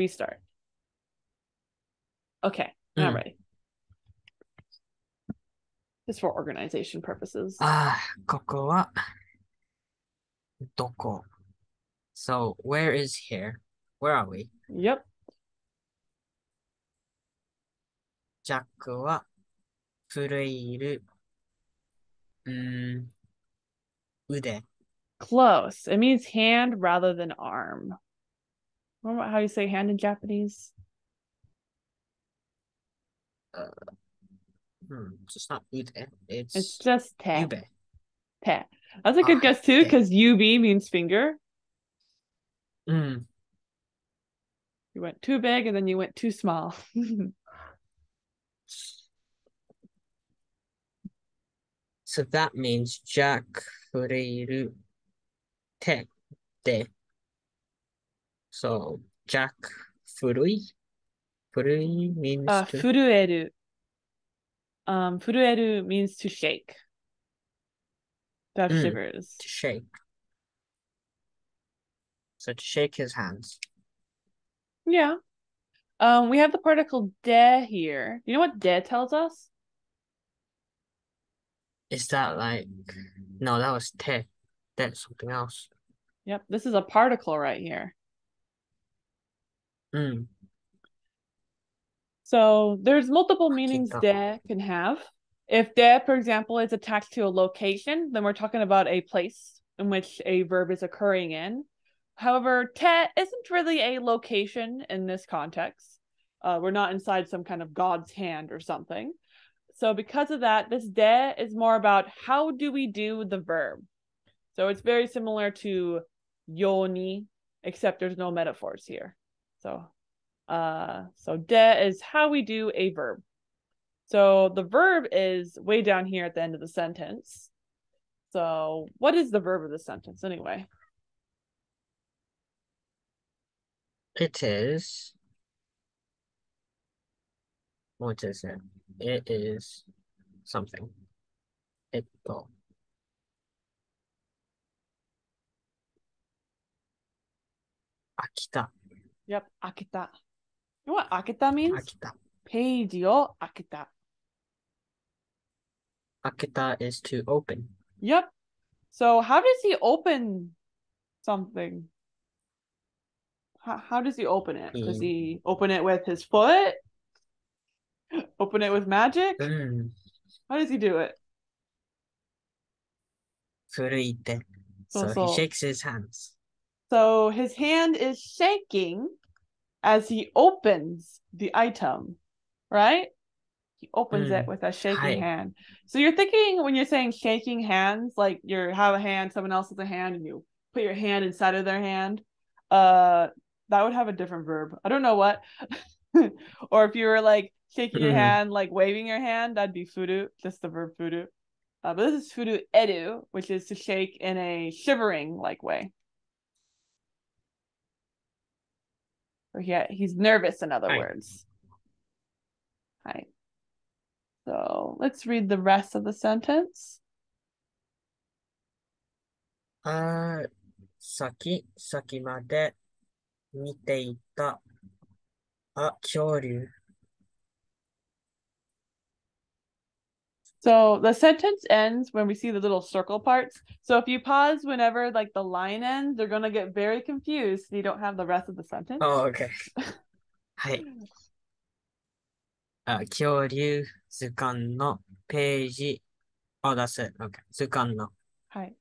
restart. Okay, mm. all right. Just for organization purposes. Ah, koko wa doko. So where is here? Where are we? Yep. Jack wa pureiru um, hmm. ude. Close. It means hand rather than arm. Remember how you say hand in Japanese? Uh, hmm, it's not ute. It's it's just te. Yube. Te. That's a good ah, guess too, because ub means finger. Mm. You went too big, and then you went too small. so that means jack fureiru te So, Jack 古い古い means uh, to furueru. Um, furueru means to shake. To have Mm. shivers. to shake. So to shake his hands. Yeah. Um, we have the particle de here. You know what de tells us? Is that like no, that was te. That's something else. Yep, this is a particle right here. Mm. So there's multiple meanings de can have. If de, for example, is attached to a location, then we're talking about a place in which a verb is occurring in. However, te isn't really a location in this context. Uh, we're not inside some kind of God's hand or something. So because of that, this de is more about how do we do the verb. So it's very similar to yoni, except there's no metaphors here. So, uh, so de is how we do a verb. So the verb is way down here at the end of the sentence. So what is the verb of the sentence anyway? It is. What is it? It is something. It. Oh. Akita. Yep, akita. You know what akita means? 飽きた。 Page o akita. 開けた is to open. Yep. So how does he open something? How, how does he open it? Does Mm. he open it with his foot? Open it with magic? うん。 How does he do it? 古い手。そう So そう he shakes his hands. So his hand is shaking as he opens the item, right? He opens it Mm, with a shaking hi. hand. So you're thinking when you're saying shaking hands, like you have a hand, someone else has a hand, and you put your hand inside of their hand. Uh, that would have a different verb. I don't know what. or if you were like shaking your Mhm. hand, like waving your hand, that'd be furu, just the verb furu. Uh, but this is furu edu, which is to shake in a shivering like way. So yeah, he's nervous, in other Right. words. Hi. So let's read the rest of the sentence. あー、先、先まで見ていた。あ、恐竜。 So the sentence ends when we see the little circle parts. So if you pause whenever like the line ends, they're gonna get very confused. and You don't have the rest of the sentence. Oh, okay. はい。あ、恐竜図鑑のページ。Oh, that's it. Okay. 図鑑の。 Hi.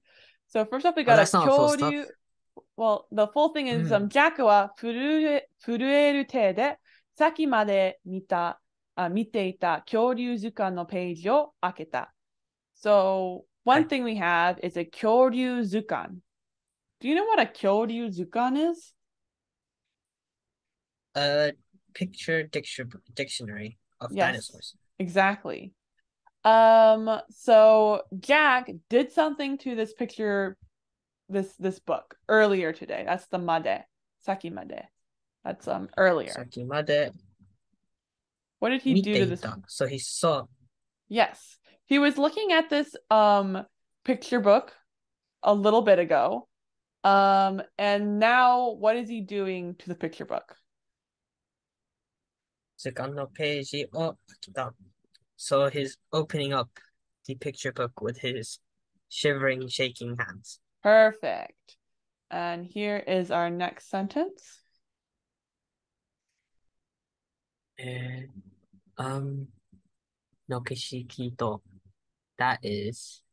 So first off, we Oh, got a that's not full stuff. kyoryu. Well, the full thing is Mm. um Jack wa furue furueru te de saki made mita uh, 見ていた恐竜図鑑のページを開けた. So one Hi. thing we have is a 恐竜図鑑. Do you know what a 恐竜図鑑 is? A picture diction dictionary of Yes. dinosaurs. Exactly. Um, so Jack did something to this picture, this this book earlier today. That's the made, saki made. That's um earlier. 先まで What did he do to this? So he saw. Yes. He was looking at this um picture book a little bit ago. Um and now what is he doing to the picture book? Second page. Oh, So he's opening up the picture book with his shivering, shaking hands. Perfect. And here is our next sentence. And um, の景色と that is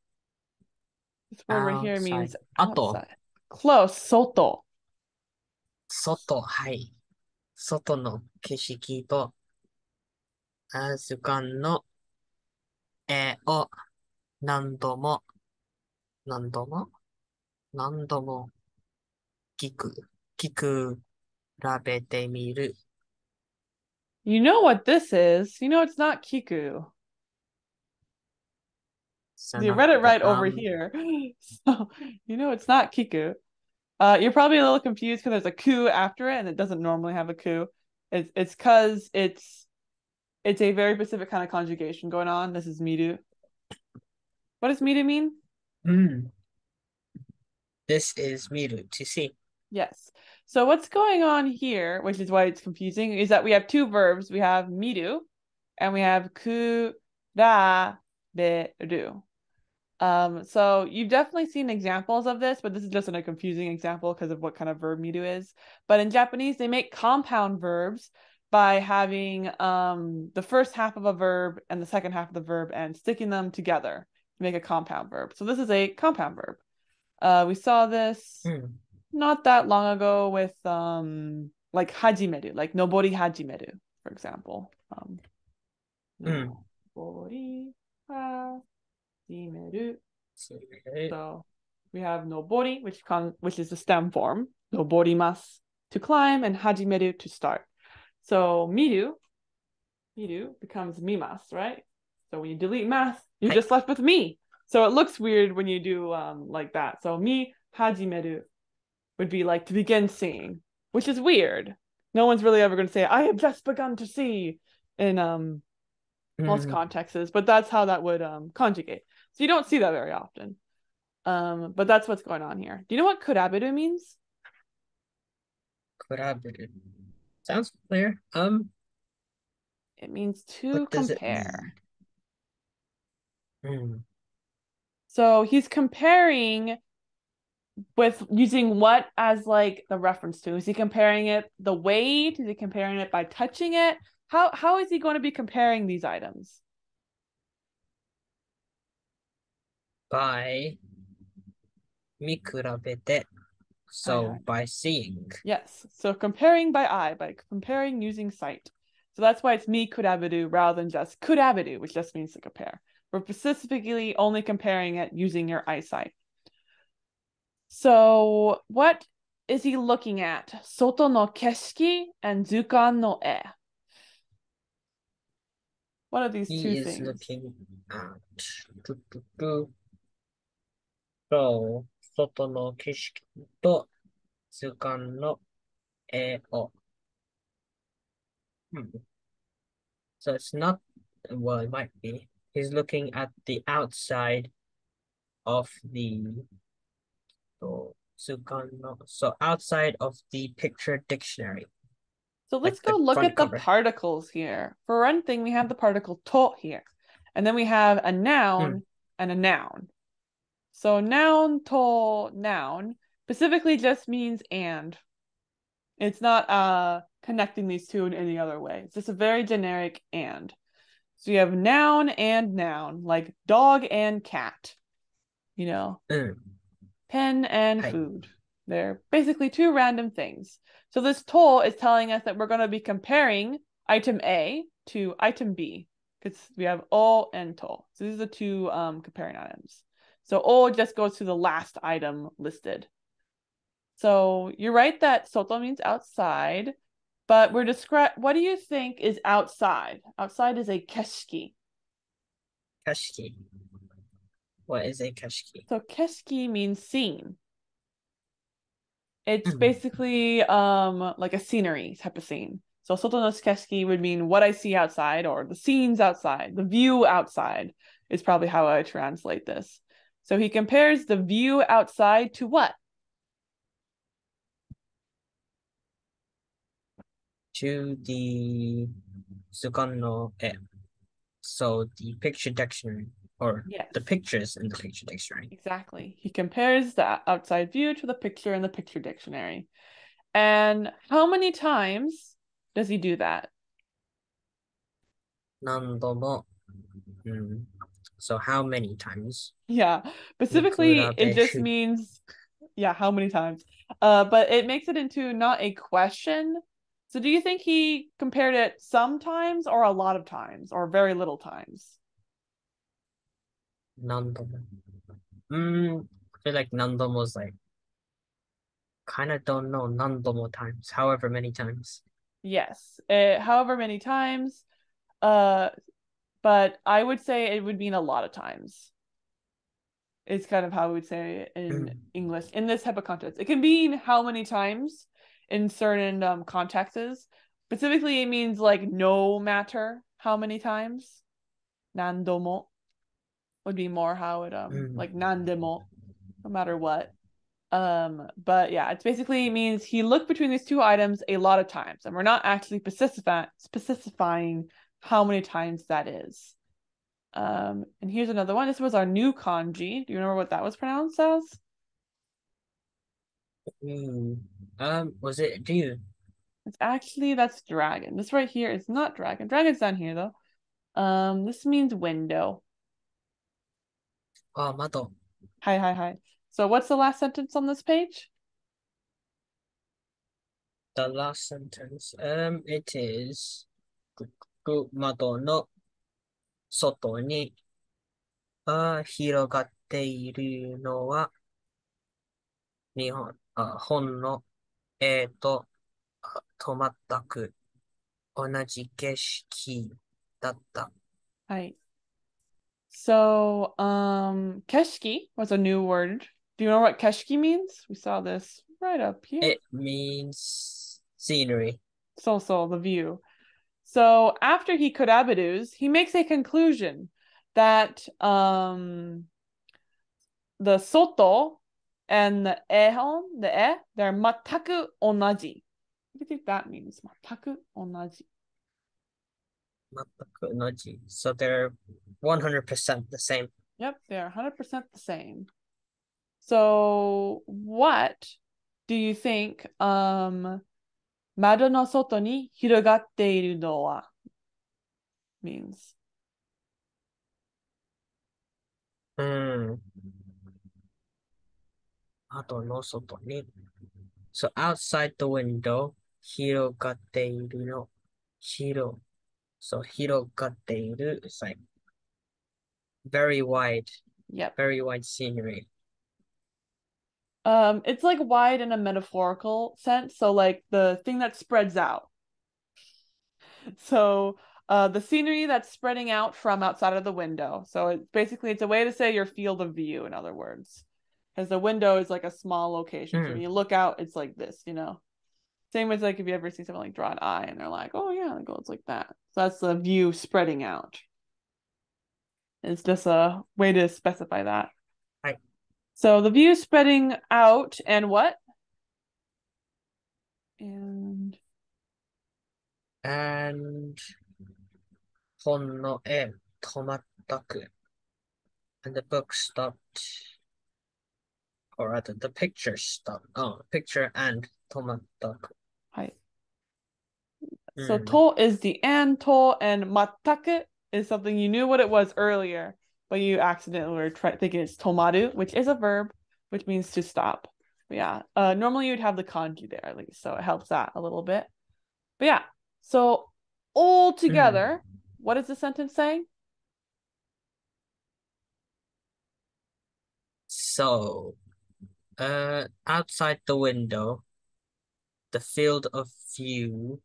This word right here means outside. あと outside. Close. Soto. 外、はい。外の景色と、あ図鑑の絵を何度も、何度も、何度も聞く、聞く、比べてみる。You know what this is? You know it's not Kiku. So you read it right um... over here. So you know it's not Kiku. Uh, you're probably a little confused because there's a ku after it, and it doesn't normally have a ku. It's it's because it's it's a very specific kind of conjugation going on. This is midu. What does midu mean? Mm. This is midu to see. Yes. So what's going on here, which is why it's confusing, is that we have two verbs. We have miru and we have kuraberu. Um, so you've definitely seen examples of this, but this is just a confusing example because of what kind of verb miru is. But in Japanese, they make compound verbs by having um the first half of a verb and the second half of the verb and sticking them together to make a compound verb. So this is a compound verb. Uh, we saw this うん。not that long ago with um like hajimeru, like nobori hajimeru, for example. Um. Hmm. Nobori hajimeru. So we have nobori, which con- which is the stem form, nobori mas to climb, and hajimeru to start. So miru, miru becomes mimas, right? So when you delete mas, you're just left with me. So it looks weird when you do um like that. So mi hajimeru would be like to begin seeing, which is weird. No one's really ever going to say, I have just begun to see in um, most mm. contexts, but that's how that would um, conjugate. So you don't see that very often. Um, but that's what's going on here. Do you know what kodabiru means? Kodabiru. Sounds clear. Um, it means to compare. Mean? Mm. So he's comparing with using what as like the reference to? Is he comparing it the weight? Is he comparing it by touching it? How how is he going to be comparing these items? by 見比べて so Aye, by seeing Yes. So comparing by eye, by comparing using sight. So that's why it's me kuraberu rather than just kuraberu, which just means to compare. We're specifically only comparing it using your eyesight. So, what is he looking at? Soto no keski and Zukan no e. What are these he two things? He is looking at. Do, do, do. So, Soto no keski to Zukan no e o. Hmm. So it's not, well, it might be. He's looking at the outside of the so Zukan no. So outside of the picture dictionary. So let's like go look at cover. the particles here. For one thing, we have the particle to here. And then we have a noun hmm. and a noun. So noun to noun specifically just means and. It's not uh connecting these two in any other way. It's just a very generic and. So you have noun and noun, like dog and cat. You know. Mm pen and food. They're basically two random things. So this toll is telling us that we're going to be comparing item A to item B because we have O and toll. So these are the two um, comparing items. So O just goes to the last item listed. So you're right that soto means outside, but we're describe. What do you think is outside? Outside is a keshiki. 景色 what is a keski? So keski means scene. It's mm-hmm. basically um like a scenery type of scene. So soto keski would mean what I see outside or the scenes outside, the view outside is probably how I translate this. So he compares the view outside to what? To the Sukan no eh, So the picture dictionary or yes. the pictures in the picture dictionary. Exactly. He compares the outside view to the picture in the picture dictionary. And how many times does he do that? Nandobo. Hmm. So how many times? Yeah. Specifically, it just means yeah, how many times? Uh, but it makes it into not a question. So do you think he compared it sometimes or a lot of times or very little times? Nandom. Mm, I feel like Nandom was like kind of don't know Nandomo times, however many times. Yes, uh, however many times. Uh, but I would say it would mean a lot of times. It's kind of how we would say in mm. English in this type of context. It can mean how many times in certain um, contexts. Specifically, it means like no matter how many times. Nandomo would be more how it um Mm. like nandemo, no matter what. Um, but yeah, it basically means he looked between these two items a lot of times, and we're not actually specify specifying how many times that is. Um, and here's another one. This was our new kanji. Do you remember what that was pronounced as? Mm. Um, was it do? It's actually that's dragon. This right here is not dragon. Dragon's down here though. Um, this means window. Ah, 窓。Hi, hi, hi. So what's the last sentence on this page? The last sentence. Um, it is く窓の外にあ広がっているのは日本、あ本の絵とあと全く同じ景色だった。Hi. So, um, keshki was a new word. Do you know what keshki means? We saw this right up here. It means scenery. So, so the view. So after he kurabudos, he makes a conclusion that um the soto and the ehon, the e, they're mataku onaji. What do you think that means? Mataku onaji not Kunoji. So they're 100% the same. Yep, they're 100% the same. So what do you think um Mado no soto ni hirogatte iru no wa means? Hmm. Mado no soto ni. So outside the window, hirogatte iru no hiro So 広がっている is like very wide, Yep. very wide scenery. Um, it's like wide in a metaphorical sense, so like the thing that spreads out. So, uh, the scenery that's spreading out from outside of the window. So it basically it's a way to say your field of view, in other words, because the window is like a small location. So Hmm. when you look out, it's like this, you know. Same as like if you ever see someone like draw an eye and they're like, oh yeah, it goes like that. So that's the view spreading out. It's just a way to specify that. Right. So the view spreading out and what? And And 本の絵止まったく。And the book stopped. Or rather, the picture stopped. Oh, picture and 止まったく。 hi. So Mm. to is the and to and mataku is something you knew what it was earlier, but you accidentally were try- thinking it's tomaru, which is a verb, which means to stop. But yeah. Uh normally you'd have the kanji there at least, so it helps that a little bit. But yeah. So all together, what is the sentence saying? So, uh, outside the window, the field of view.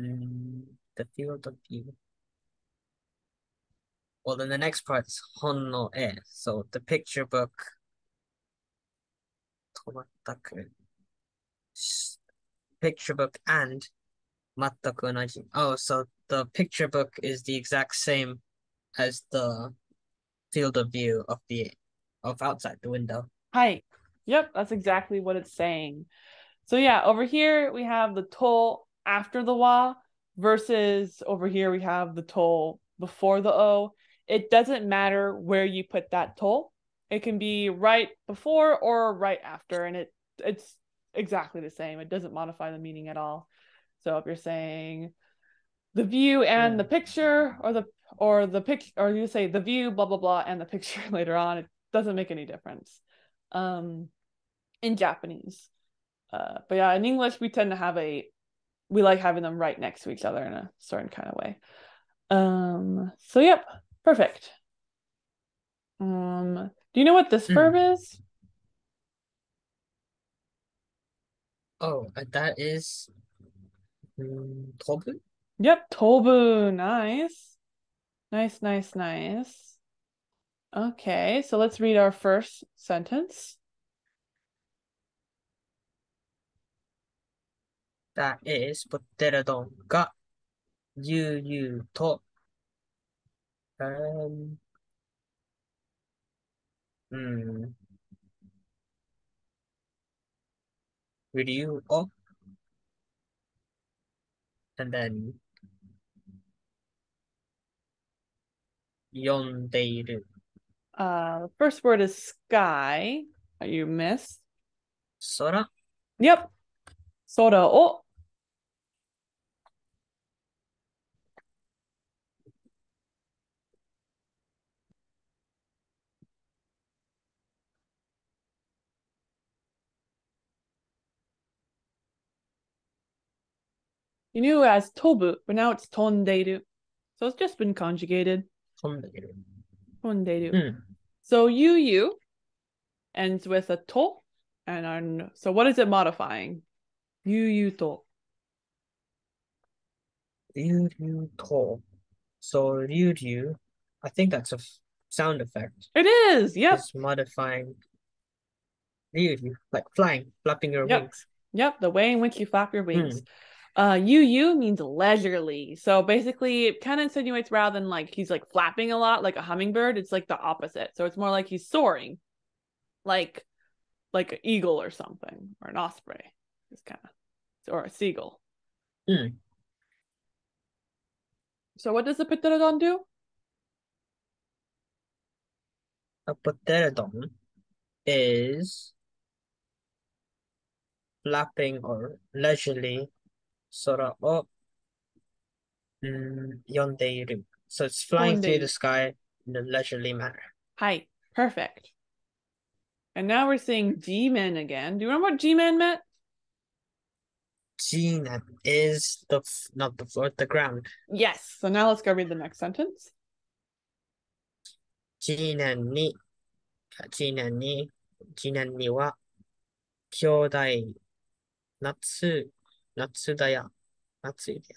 Mm, the field of view. Well, then the next part is honno e, so the picture book. Picture book and mataku onaji. Oh, so the picture book is the exact same as the field of view of the of outside the window. Hi. Yep, that's exactly what it's saying. So yeah, over here we have the toll after the wa versus over here we have the toll before the o. It doesn't matter where you put that toll. It can be right before or right after, and it it's exactly the same. It doesn't modify the meaning at all. So if you're saying the view and the picture, or the or the pic, or you say the view, blah blah blah, and the picture later on, it doesn't make any difference. Um, in Japanese, uh, but yeah, in English we tend to have a we like having them right next to each other in a certain kind of way. Um, so yep, perfect. Um, do you know what this Mm. verb is? Oh, uh, that is mm, tobu? Yep, tobu. Nice. Nice, nice, nice. Okay, so let's read our first sentence. That is ポテト丼が悠々と、um, うん、理由を and then 読んでいる Uh, the first word is sky. that You missed. 空 Yep. Sora o. You knew as tobu, but now it's tondeiru. So it's just been conjugated. Tondeiru. Tondeiru. Mm. So you you ends with a to and so what is it modifying? You you to. Ryu Ryu To. So Ryu Ryu, I think that's a f- sound effect. It is, yes. It's modifying Ryu Ryu, like flying, flapping your yep. wings. Yep, the way in which you flap your hmm. wings. Mm. Uh, yu means leisurely. So basically, it kind of insinuates rather than like he's like flapping a lot, like a hummingbird. It's like the opposite. So it's more like he's soaring, like like an eagle or something, or an osprey. It's kind of, or a seagull. Mm. So what does the pterodon do? A pterodon is flapping or leisurely 空を、うん、読んでいる。So it's flying through the sky in a leisurely manner. Hi, perfect. And now we're seeing jimen again. Do you remember what jimen meant? jimen is the, not the floor, the ground. Yes. So now let's go read the next sentence. jimen ni, に、jimen に、jimen natsu 夏だや。夏いだや。